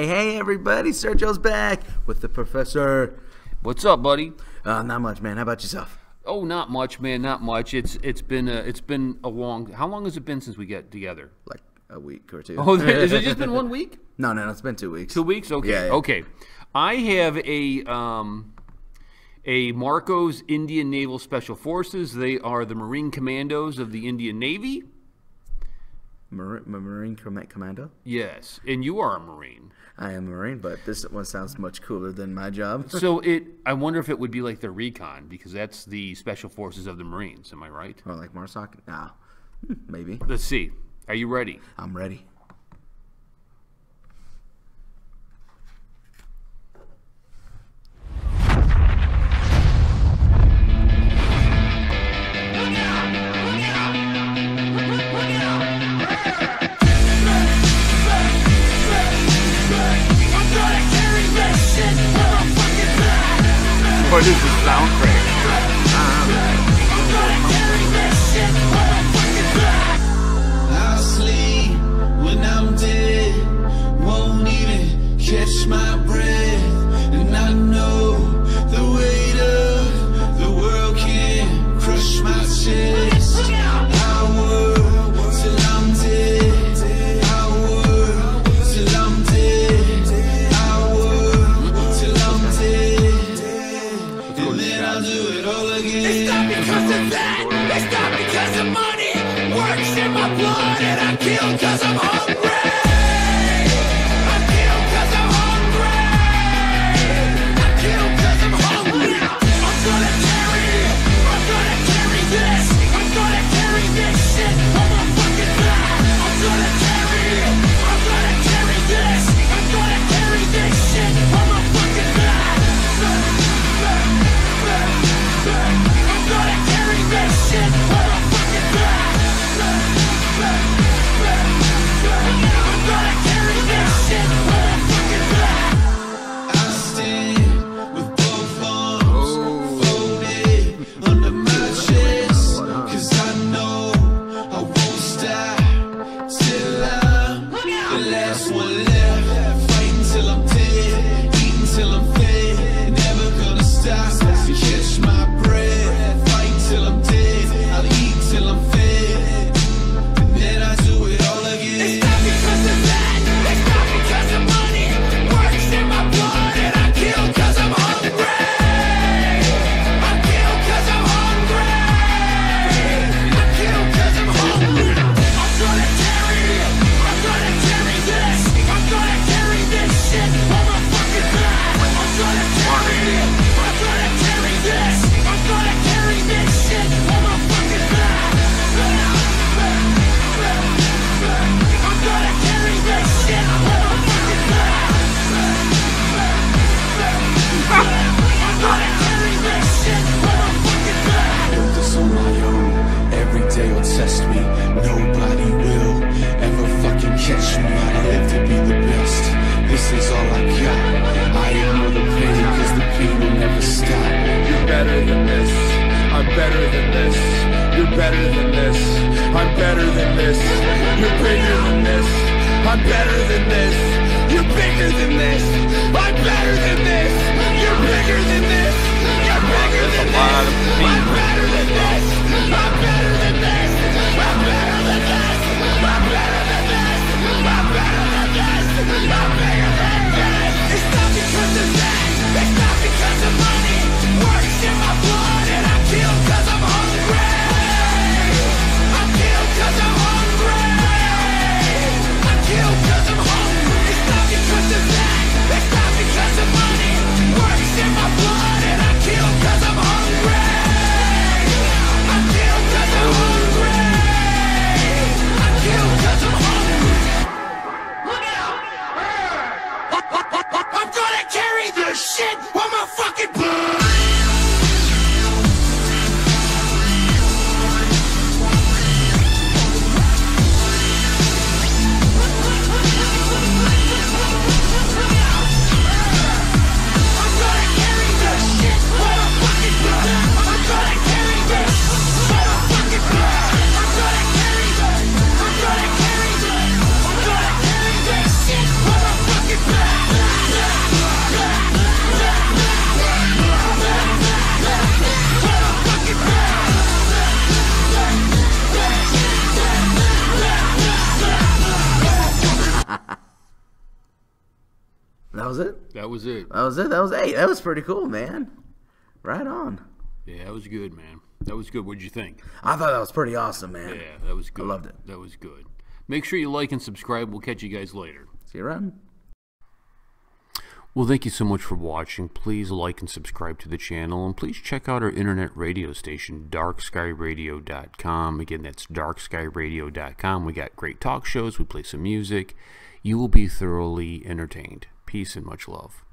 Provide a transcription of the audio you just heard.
Hey, hey, everybody, Sergio's back with the professor. What's up, buddy? Uh, not much, man. How about yourself? Oh, not much, man. Not much. It's it's been a, it's been a long. How long has it been since we get together? Like a week or two. Oh, has it just been one week? No, no, no, it's been two weeks. Two weeks. Okay, yeah, yeah. okay. I have a um, a Marcos Indian Naval Special Forces. They are the Marine Commandos of the Indian Navy. Mar- Marine Commander? Yes, and you are a Marine. I am a Marine, but this one sounds much cooler than my job. so it, I wonder if it would be like the recon because that's the special forces of the Marines. Am I right? Or like MARSOC? Nah, hmm, maybe. Let's see. Are you ready? I'm ready. but is sound crazy. That I kill cause I'm hungry. better than this. You're bigger than this. I'm better than this. shit with my fucking blood. Was it. That was it. That was it. That was hey. That was pretty cool, man. Right on. Yeah, that was good, man. That was good. What'd you think? I thought that was pretty awesome, man. Yeah, that was good. I loved it. That was good. Make sure you like and subscribe. We'll catch you guys later. See you around. Well, thank you so much for watching. Please like and subscribe to the channel, and please check out our internet radio station, darkskyradio.com. Again, that's darkskyradio.com. We got great talk shows, we play some music. You will be thoroughly entertained. Peace and much love.